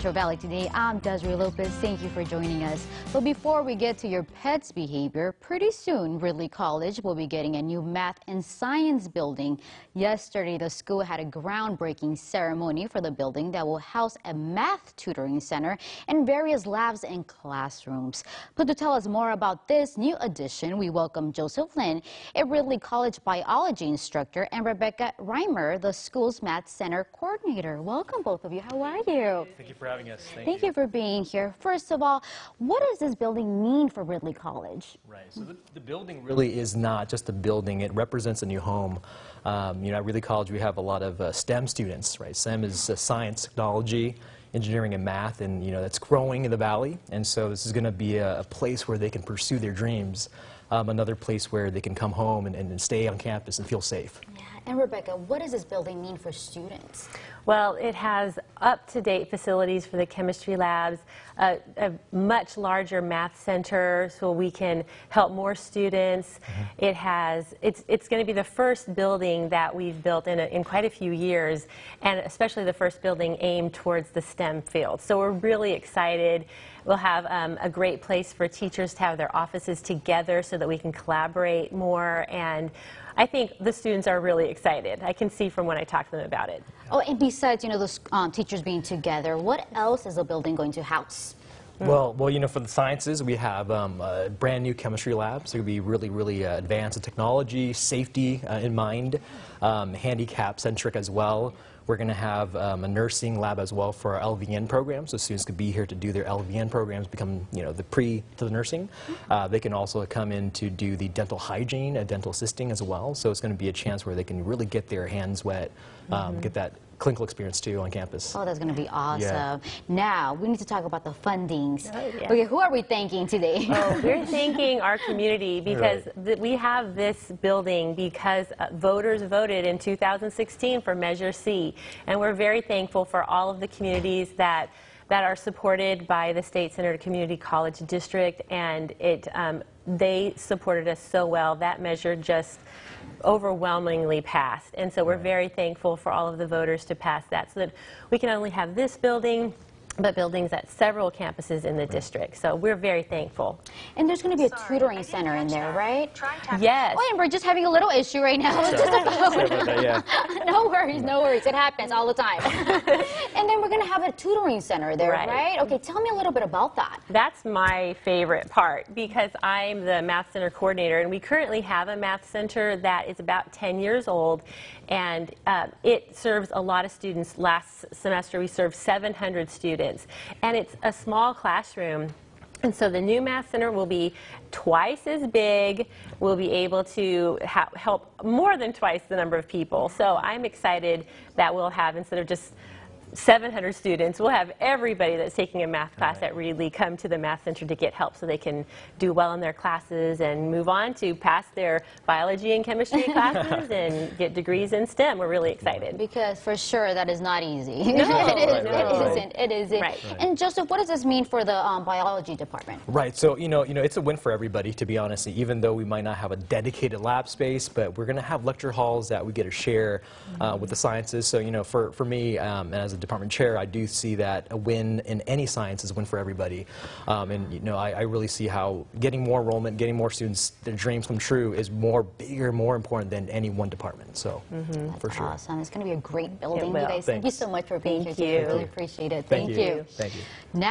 Metro Valley today. I'm Desiree Lopez. Thank you for joining us. But before we get to your pet's behavior, pretty soon Reedley College will be getting a new math and science building. Yesterday, the school had a groundbreaking ceremony for the building that will house a math tutoring center and various labs and classrooms. But to tell us more about this new addition, we welcome Joseph Lin, a Reedley College biology instructor, and Rebecca Reimer, the school's math center coordinator. Welcome, both of you. How are you? Thank you for having us. Thank, Thank you for being here. First of all, what does this building mean for Reedley College? Right. So the, the building really is not just a building. It represents a new home. Um, you know, at Reedley College, we have a lot of uh, STEM students, right? STEM is uh, science, technology, engineering, and math, and, you know, that's growing in the Valley. And so this is going to be a, a place where they can pursue their dreams, um, another place where they can come home and, and stay on campus and feel safe. Yeah. And Rebecca, what does this building mean for students? Well, it has up-to-date facilities for the chemistry labs, a, a, much larger math center so we can help more students. Mm-hmm. It has, it's, it's going to be the first building that we've built in, a, in quite a few years, and especially the first building aimed towards the STEM field. So we're really excited. We'll have um, a great place for teachers to have their offices together so that we can collaborate more and I think the students are really excited. I can see from when I talk to them about it. Oh, and besides, you know, those um, teachers being together, what else is the building going to house? Well, well, you know, for the sciences, we have um, a brand new chemistry lab. So it'll be really, really uh, advanced in technology, safety uh, in mind, um, handicap centric as well. We're going to have um, a nursing lab as well for our LVN program, so students could be here to do their LVN programs, become you know the pre to the nursing. Uh, they can also come in to do the dental hygiene, uh, dental assisting as well. So it's going to be a chance where they can really get their hands wet, um, mm -hmm. get that clinical experience too on campus. Oh, that's going to be awesome. Yeah. Now, we need to talk about the fundings. Oh, yeah. Okay, who are we thanking today? Oh, we're thanking our community because right. we have this building because uh, voters voted in 2016 for Measure C. And we're very thankful for all of the communities that that are supported by the State Centered Community College District, and it um, they supported us so well. That measure just overwhelmingly passed. And so we're very thankful for all of the voters to pass that so that we can only have this building but buildings at several campuses in the district. So we're very thankful. And there's going to be a Sorry, tutoring center in there, right? Yes. Oh, and we're just having a little issue right now. Just about yeah. no worries, no worries. It happens all the time. and then we're going to have a tutoring center there, right. right? Okay, tell me a little bit about that. That's my favorite part because I'm the math center coordinator, and we currently have a math center that is about 10 years old, and uh, it serves a lot of students. Last semester, we served 700 students students. And it's a small classroom. And so the new Math Center will be twice as big. We'll be able to help more than twice the number of people. So I'm excited that we'll have, instead of just 700 students. We'll have everybody that's taking a math class right. at Reedley come to the Math Center to get help so they can do well in their classes and move on to pass their biology and chemistry classes and get degrees in STEM. We're really excited. Because for sure that is not easy. No, it, is, right, right, it isn't. It isn't. Right. And Joseph, what does this mean for the um, biology department? Right. So, you know, you know, it's a win for everybody, to be honest, even though we might not have a dedicated lab space, but we're going to have lecture halls that we get to share uh, with the sciences. So, you know, for, for me, um, and as a department chair, I do see that a win in any science is a win for everybody. Um, and you know, I, I, really see how getting more enrollment, getting more students, their dreams come true is more bigger, more important than any one department. So, mm -hmm. for sure. Awesome. It's going to be a great building. You guys, thank you so much for being thank here. You. Today. Really appreciate it. Thank, thank you. you. Thank you. Now